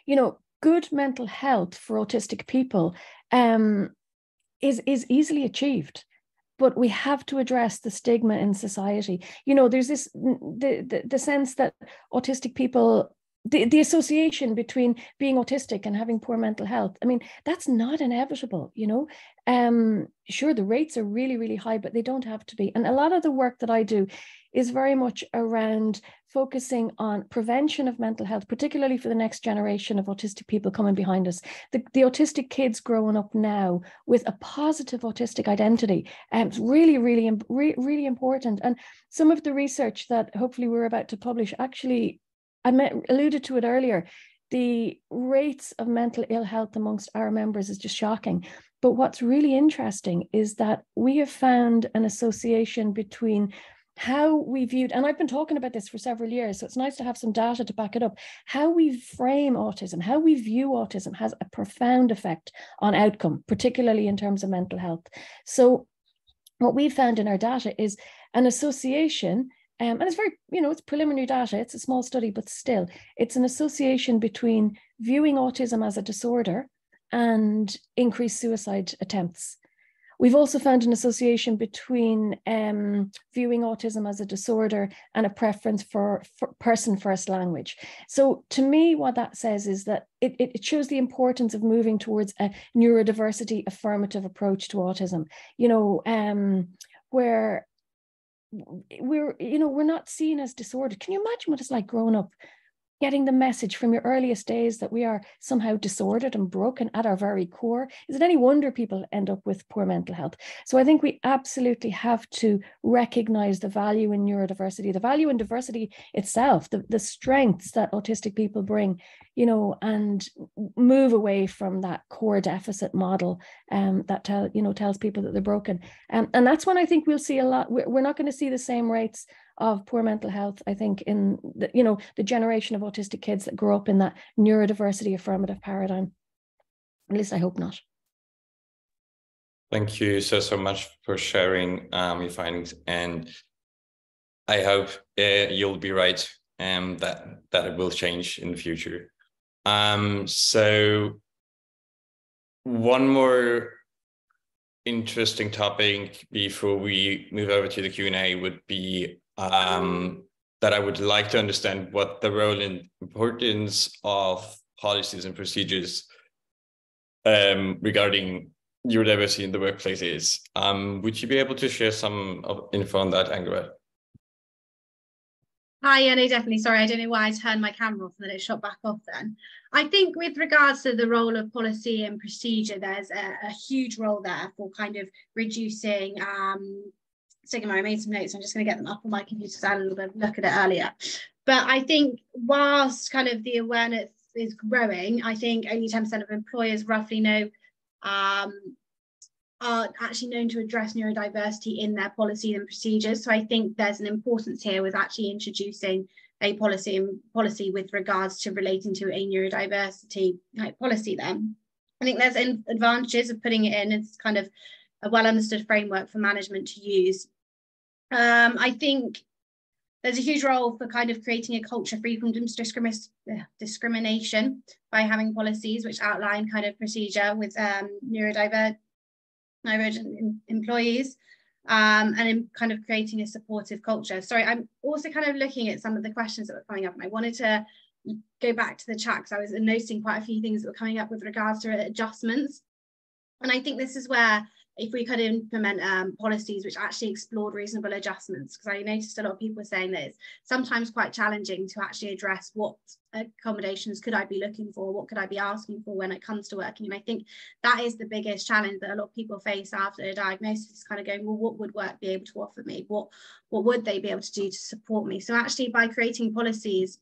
you know good mental health for autistic people um, is is easily achieved but we have to address the stigma in society. You know there's this the the, the sense that autistic people the, the association between being autistic and having poor mental health i mean that's not inevitable you know? Um sure the rates are really really high but they don't have to be. And a lot of the work that i do is very much around focusing on prevention of mental health particularly for the next generation of autistic people coming behind us the, the autistic kids growing up now with a positive autistic identity um, it's really really really important and some of the research that hopefully we're about to publish actually I met, alluded to it earlier. The rates of mental ill health amongst our members is just shocking. But what's really interesting is that we have found an association between how we viewed, and I've been talking about this for several years, so it's nice to have some data to back it up. How we frame autism, how we view autism has a profound effect on outcome, particularly in terms of mental health. So, what we found in our data is an association um, and it's very, you know, it's preliminary data, it's a small study, but still, it's an association between viewing autism as a disorder and increased suicide attempts. We've also found an association between um, viewing autism as a disorder and a preference for, for, person first language. So, to me, what that says is that it, it shows the importance of moving towards a neurodiversity affirmative approach to autism. You know, um, where we're you know we're not seen as disordered can you imagine what it's like growing up getting the message from your earliest days that we are somehow disordered and broken at our very core is it any wonder people end up with poor mental health? So i think we absolutely have to recognize the value in neurodiversity the value in diversity itself the, the strengths that autistic people bring you know and move away from that core deficit model um, that tell you know tells people that they're broken um, and that's when i think we'll see a lot we're, not going to see the same rates of poor mental health, I think, in the, you know, the generation of autistic kids that grow up in that neurodiversity affirmative paradigm. At least I hope not. Thank you so, so much for sharing um, your findings. And I hope uh, you'll be right um, that, that it will change in the future. Um, so one more interesting topic before we move over to the Q&A would be um, that I would like to understand what the role and importance of policies and procedures um, regarding neurodiversity in the workplace is. Um, would you be able to share some info on that, Angela? Hi, no, definitely. Sorry, I don't know why I turned my camera off and then it shot back off then. I think with regards to the role of policy and procedure, there's a, a huge role there for kind of reducing um, stigma. I made some notes. I'm just going to get them up on my computer so I had a little bit look at it earlier. But I think whilst kind of the awareness is growing, I think only 10% of employers roughly know um, are actually known to address neurodiversity in their policy and procedures. So I think there's an importance here with actually introducing a policy and policy with regards to relating to a neurodiversity like policy then. I think there's advantages of putting it in. It's kind of a well understood framework for management to use. Um, I think there's a huge role for kind of creating a culture free from discrimination by having policies which outline kind of procedure with um, neurodivergent employees um, and in kind of creating a supportive culture. Sorry, I'm also kind of looking at some of the questions that were coming up and I wanted to go back to the chat because I was noticing quite a few things that were coming up with regards to adjustments. And I think this is where if we could implement um, policies which actually explored reasonable adjustments, because I noticed a lot of people saying that it's sometimes quite challenging to actually address what accommodations could I be looking for, what could I be asking for when it comes to working. And I think that is the biggest challenge that a lot of people face after a diagnosis, kind of going, well, what would work be able to offer me? What, what would they be able to do to support me? So actually by creating policies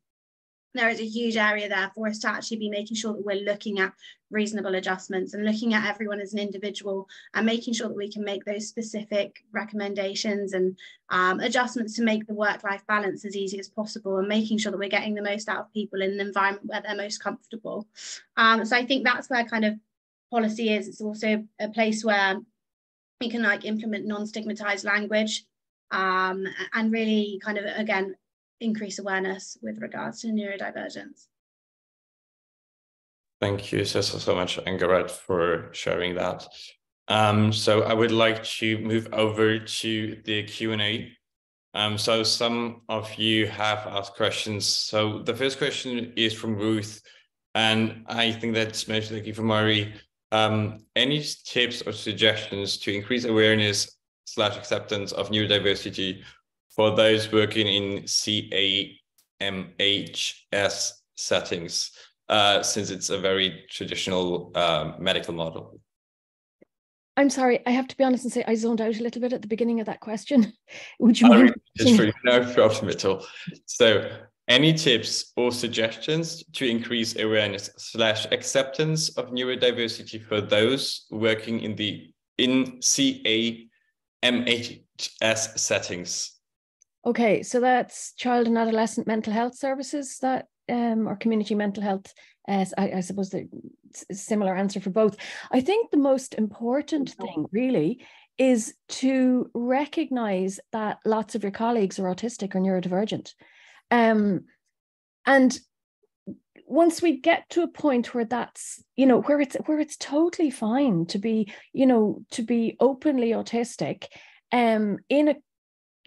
there is a huge area there for us to actually be making sure that we're looking at reasonable adjustments and looking at everyone as an individual and making sure that we can make those specific recommendations and um, adjustments to make the work-life balance as easy as possible and making sure that we're getting the most out of people in an environment where they're most comfortable. Um, so I think that's where kind of policy is. It's also a place where we can like implement non-stigmatized language um, and really kind of again increase awareness with regards to neurodivergence. Thank you so, so, much, Angharad, for sharing that. Um, so I would like to move over to the Q&A. Um, so some of you have asked questions. So the first question is from Ruth, and I think that's most likely for Mary. Um, any tips or suggestions to increase awareness slash acceptance of neurodiversity for those working in CAMHS settings, uh, since it's a very traditional uh, medical model? I'm sorry, I have to be honest and say I zoned out a little bit at the beginning of that question. Would you mind? It's no problem at all. So any tips or suggestions to increase awareness slash acceptance of neurodiversity for those working in the in CAMHS settings? Okay, so that's child and adolescent mental health services that um, or community mental health. Uh, I, I suppose the similar answer for both. I think the most important thing really is to recognize that lots of your colleagues are autistic or neurodivergent. Um, and once we get to a point where that's you know where it's where it's totally fine to be you know to be openly autistic um in a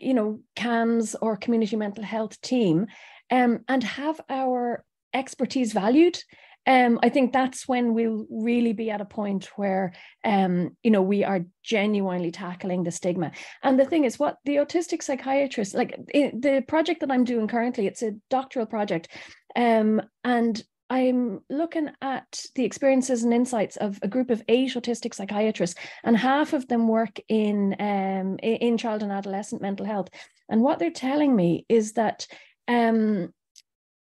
you know CAMHS or community mental health team um and have our expertise valued um, I think that's when we'll really be at a point where, um, you know, we are genuinely tackling the stigma. And the thing is, what the autistic psychiatrist, like it, the project that I'm doing currently, it's a doctoral project, um, and I'm looking at the experiences and insights of a group of eight autistic psychiatrists, and half of them work in um, in child and adolescent mental health. And what they're telling me is that um,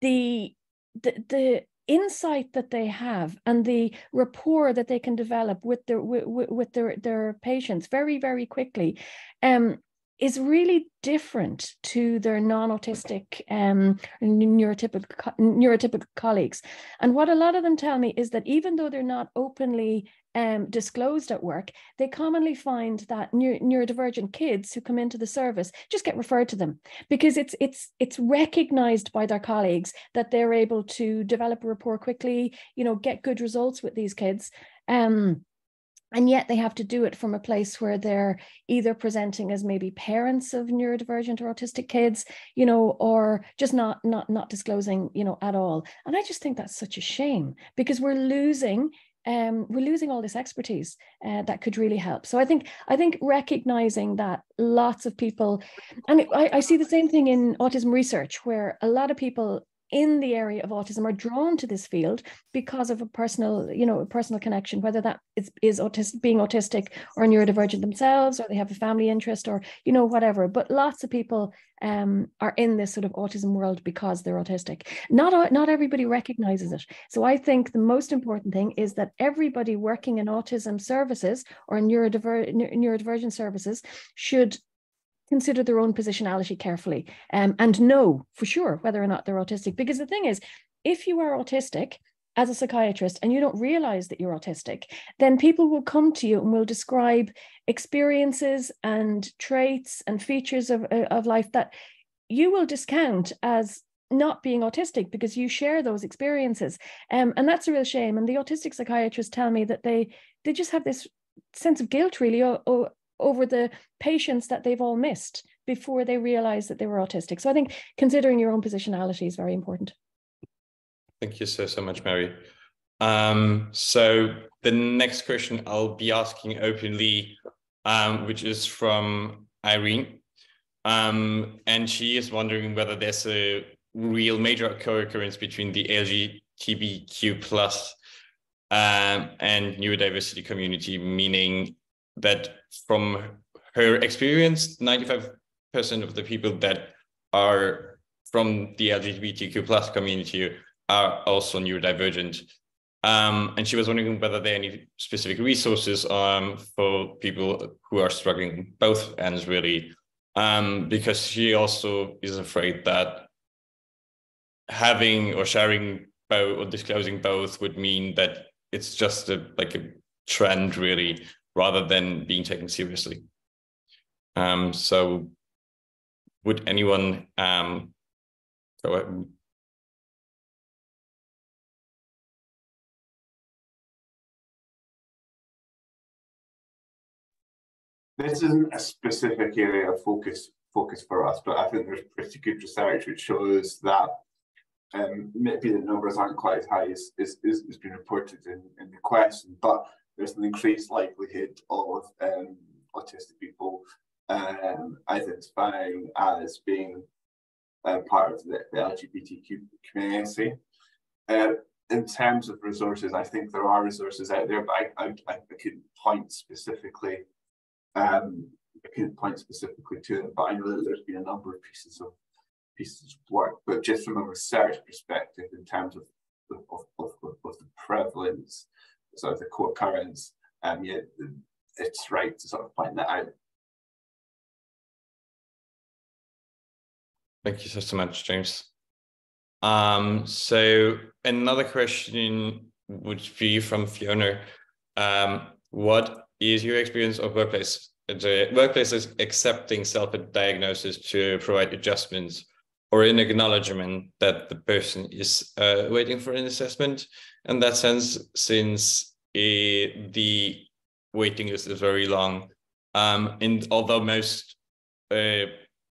the the the insight that they have and the rapport that they can develop with their with, with their their patients very very quickly um, is really different to their non-autistic um, neurotypical neurotypical colleagues and what a lot of them tell me is that even though they're not openly um, disclosed at work, they commonly find that neuro- neurodivergent kids who come into the service just get referred to them because it's it's it's recognized by their colleagues that they're able to develop a rapport quickly, you know, get good results with these kids. Um, and yet they have to do it from a place where they're either presenting as maybe parents of neurodivergent or autistic kids you know or just not not not disclosing you know at all and i just think that's such a shame because we're losing um, we're losing all this expertise uh, that could really help. So I think I think recognizing that lots of people, and I, I see the same thing in autism research, where a lot of people in the area of autism are drawn to this field because of a personal, you know, a personal connection, whether that is, is autistic, being autistic or neurodivergent themselves, or they have a family interest or, you know, whatever. But lots of people um, are in this sort of autism world because they're autistic. Not, not everybody recognizes it. So I think the most important thing is that everybody working in autism services or neurodiver- neurodivergent services should consider their own positionality carefully um, and know for sure whether or not they're autistic. Because the thing is, if you are autistic as a psychiatrist and you don't realize that you're autistic, then people will come to you and will describe experiences and traits and features of, uh, of life that you will discount as not being autistic because you share those experiences um, and that's a real shame and the autistic psychiatrists tell me that they they just have this sense of guilt really over the patients that they've all missed before they realized that they were autistic. So I think considering your own positionality is very important. Thank you so, so much, Mary. Um, so the next question I'll be asking openly, um, which is from Irene. Um, and she is wondering whether there's a real major co-occurrence between the LGBTQ plus um, and neurodiversity community, meaning that from her experience, 95% of the people that are from the LGBTQ plus community are also neurodivergent. Um, and she was wondering whether there are any specific resources um, for people who are struggling both ends really, um, because she also is afraid that having or sharing both or disclosing both would mean that it's just a like a trend really rather than being taken seriously. Um, so, would anyone um, go ahead? This isn't a specific area of focus focus for us, but I think there's pretty good research which shows that um, maybe the numbers aren't quite as high as, as, as has been reported in, in the question, but there's an increased likelihood of um, autistic people um, identifying as being uh, part of the, the LGBTQ community. Uh, in terms of resources, I think there are resources out there, but I, I, I couldn't point specifically. Um, I couldn't point specifically to them, but I know that there's been a number of pieces of pieces of work. But just from a research perspective, in terms of of, of, of the prevalence, sort of the co-occurrence, um, yeah, it's right to sort of point that out. Thank you so, so much, James. Um, so another question would be from Fiona. Um, what is your experience of workplace the workplaces accepting self-diagnosis to provide adjustments or an acknowledgement that the person is uh, waiting for an assessment? In that sense, since uh, the waiting list is very long, um, and although most uh,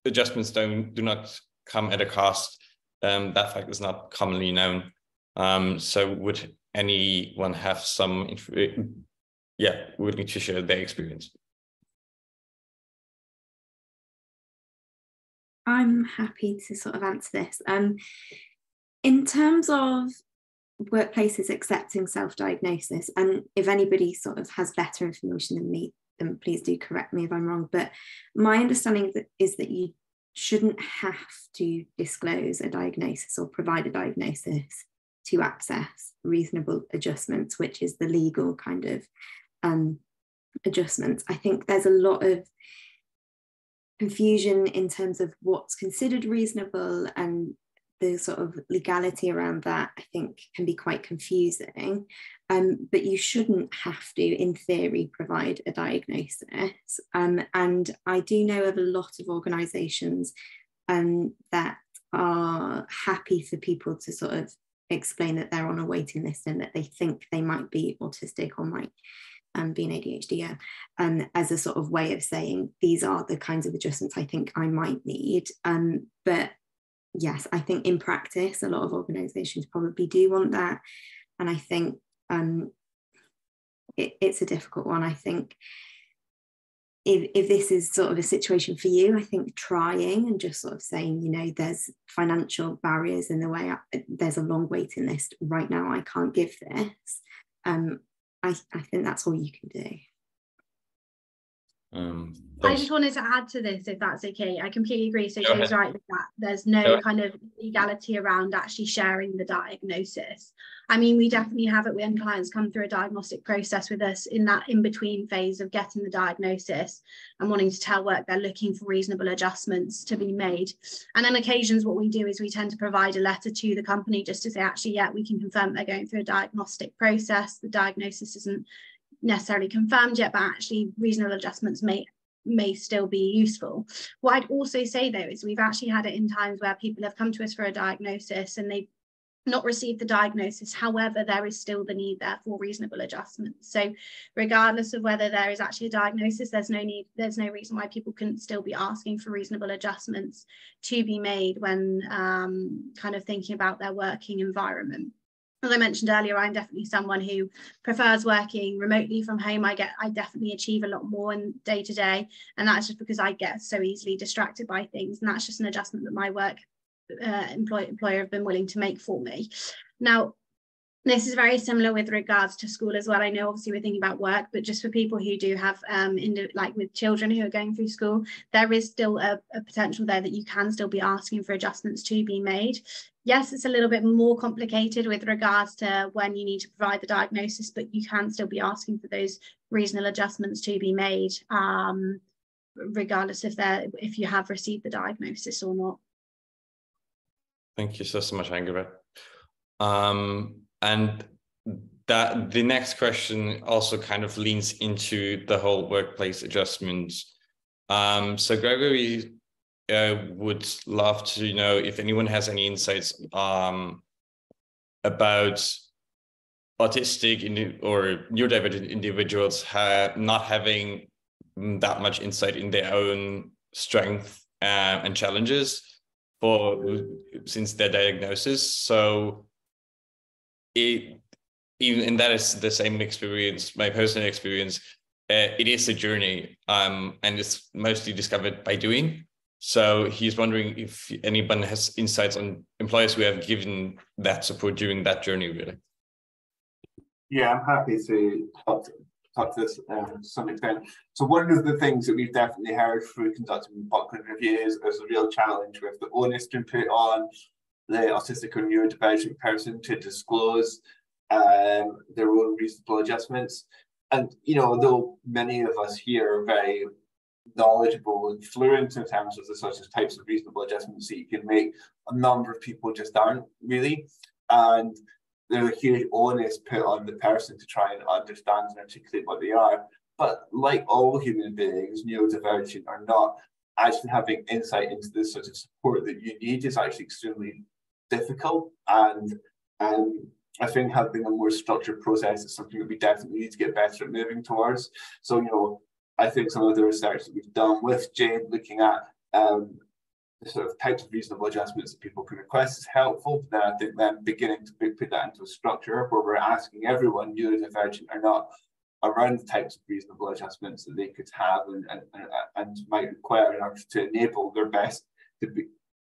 adjustments don't do not come at a cost, um, that fact is not commonly known. Um, so would anyone have some, yeah, would need to share their experience? I'm happy to sort of answer this. Um, in terms of workplaces accepting self-diagnosis, and if anybody sort of has better information than me, then please do correct me if I'm wrong. But my understanding is that you shouldn't have to disclose a diagnosis or provide a diagnosis to access reasonable adjustments, which is the legal kind of um, adjustments. I think there's a lot of confusion in terms of what's considered reasonable and the sort of legality around that, I think, can be quite confusing. Um, but you shouldn't have to, in theory, provide a diagnosis. Um, and I do know of a lot of organisations um, that are happy for people to sort of explain that they're on a waiting list and that they think they might be autistic or might um, be an ADHD, yeah, um, as a sort of way of saying these are the kinds of adjustments I think I might need. Um, but yes, I think in practice, a lot of organisations probably do want that. And I think um, it, it's a difficult one. I think if, if this is sort of a situation for you, I think trying and just sort of saying, you know, there's financial barriers in the way, I, there's a long waiting list right now, I can't give this. Um, I, I think that's all you can do. Um, I just wanted to add to this, if that's okay. I completely agree. So Joe's right with that. There's no kind of legality around actually sharing the diagnosis. I mean, we definitely have it when clients come through a diagnostic process with us in that in between phase of getting the diagnosis and wanting to tell work they're looking for reasonable adjustments to be made. And on occasions, what we do is we tend to provide a letter to the company just to say, actually, yeah, we can confirm they're going through a diagnostic process. The diagnosis isn't necessarily confirmed yet, but actually reasonable adjustments may may still be useful. What I'd also say though is we've actually had it in times where people have come to us for a diagnosis and they've not received the diagnosis. However, there is still the need there for reasonable adjustments. So regardless of whether there is actually a diagnosis, there's no need, there's no reason why people couldn't still be asking for reasonable adjustments to be made when um, kind of thinking about their working environment as I mentioned earlier, I'm definitely someone who prefers working remotely from home. I get, I definitely achieve a lot more in day to day, and that's just because I get so easily distracted by things, and that's just an adjustment that my work uh, employ, employer have been willing to make for me. Now, this is very similar with regards to school as well. I know obviously we're thinking about work, but just for people who do have, um, in like with children who are going through school, there is still a, a potential there that you can still be asking for adjustments to be made. Yes, it's a little bit more complicated with regards to when you need to provide the diagnosis, but you can still be asking for those reasonable adjustments to be made, um, regardless if they're if you have received the diagnosis or not. Thank you so, so much, Angela. Um, and that the next question also kind of leans into the whole workplace adjustments. Um, so Gregory uh, would love to know if anyone has any insights um, about autistic or neurodivergent individuals ha- not having that much insight in their own strength uh, and challenges for since their diagnosis. So it even and that is the same experience, my personal experience. Uh, it is a journey, um, and it's mostly discovered by doing. So he's wondering if anyone has insights on employers who have given that support during that journey, really. Yeah, I'm happy to talk to, talk to this um, to some extent. So one of the things that we've definitely heard through conducting Buckland reviews is a real challenge with the onus to put on the autistic or neurodivergent person to disclose um, their own reasonable adjustments. And, you know, although many of us here are very knowledgeable and fluent in terms of the sorts of types of reasonable adjustments that you can make, a number of people just aren't really. And there's a huge onus put on the person to try and understand and articulate what they are. But like all human beings, neurodivergent or not, actually having insight into the sort of support that you need is actually extremely difficult. And um, I think having a more structured process is something that we definitely need to get better at moving towards. So, you know, I think some of the research that we've done with Jade looking at um, the sort of types of reasonable adjustments that people can request is helpful. But then I think then beginning to put that into a structure where we're asking everyone, neurodivergent or not, around the types of reasonable adjustments that they could have and, and, and might require in order to enable their best to be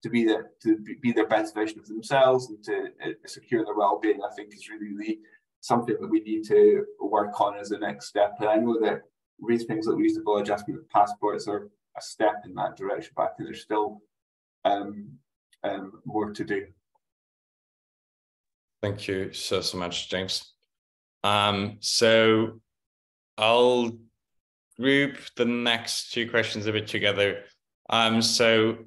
to be their to be their best version of themselves and to uh, secure their well-being. I think is really, really something that we need to work on as the next step. And I know that things like reasonable adjustment of passports are a step in that direction, but I think there's still um, um, more to do. Thank you so, so much, James. Um, so I'll group the next two questions a bit together. Um, so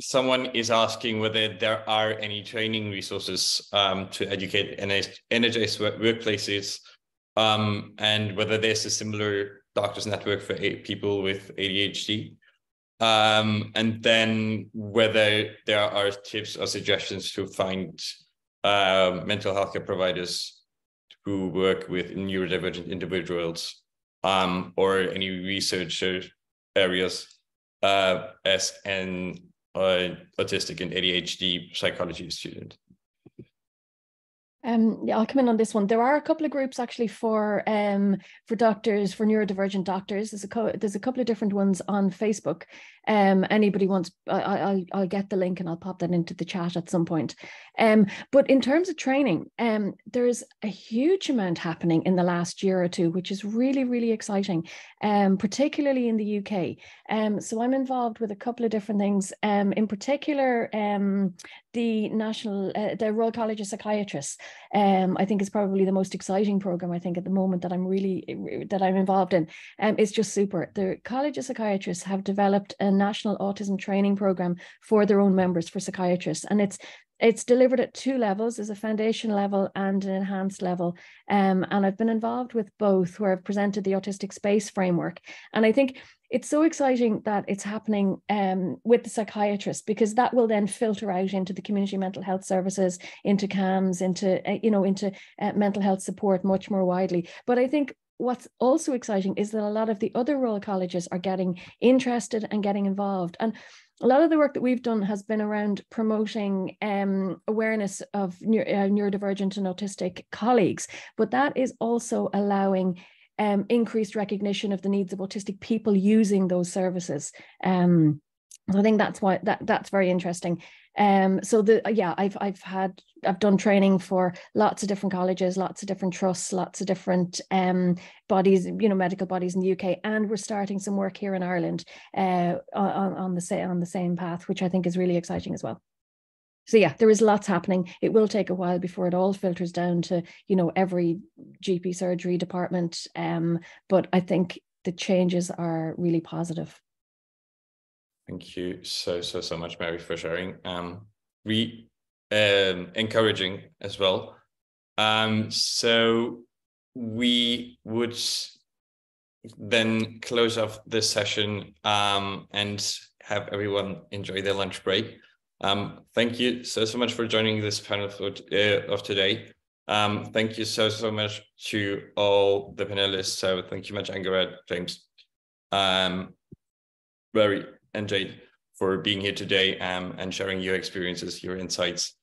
someone is asking whether there are any training resources um, to educate NHS workplaces um, and whether there's a similar doctors network for people with ADHD um, and then whether there are tips or suggestions to find uh, mental health care providers who work with neurodivergent individuals um, or any research areas uh, as an uh, autistic and ADHD psychology student. Um, yeah, I'll come in on this one. There are a couple of groups actually for um for doctors for neurodivergent doctors. There's a there's a couple of different ones on Facebook. Um, anybody wants, I, I I'll get the link and I'll pop that into the chat at some point. Um, but in terms of training, um, there's a huge amount happening in the last year or two, which is really really exciting. Um, particularly in the UK. Um, so I'm involved with a couple of different things. Um, in particular, um, the national, uh, the Royal College of Psychiatrists I think is probably the most exciting program I think at the moment that I'm really that I'm involved in. It's just super. The College of Psychiatrists have developed a national autism training program for their own members for psychiatrists, and it's it's delivered at two levels as a foundation level and an enhanced level um, and i've been involved with both where i've presented the autistic space framework and i think it's so exciting that it's happening um, with the psychiatrist because that will then filter out into the community mental health services, into CAMHS, into uh, you know into uh, mental health support much more widely. But I think what's also exciting is that a lot of the other Royal Colleges are getting interested and getting involved. And a lot of the work that we've done has been around promoting um, awareness of uh, neurodivergent and autistic colleagues, but that is also allowing um, increased recognition of the needs of autistic people using those services. Um, so I think that's why that that's very interesting. Um, so the yeah, I've I've had I've done training for lots of different colleges, lots of different trusts, lots of different um, bodies, you know, medical bodies in the UK, and we're starting some work here in Ireland uh, on on the same on the same path, which I think is really exciting as well. So yeah there is lots happening. It will take a while before it all filters down to you know every gp surgery department um, but i think the changes are really positive thank you so so so much mary for sharing um we um encouraging as well um so we would then close off this session um and have everyone enjoy their lunch break um, thank you so, so much for joining this panel for, uh, of today. Um, thank you so, so much to all the panelists. So thank you much, Angharad, James. um, Rory and Jade for being here today um, and sharing your experiences, your insights.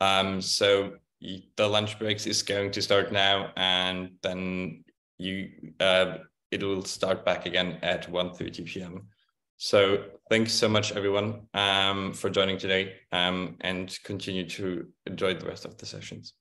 Um, so the lunch breaks is going to start now and then you uh, it will start back again at 1.30 p.m. So thanks so much, everyone, um, for joining today um, and continue to enjoy the rest of the sessions.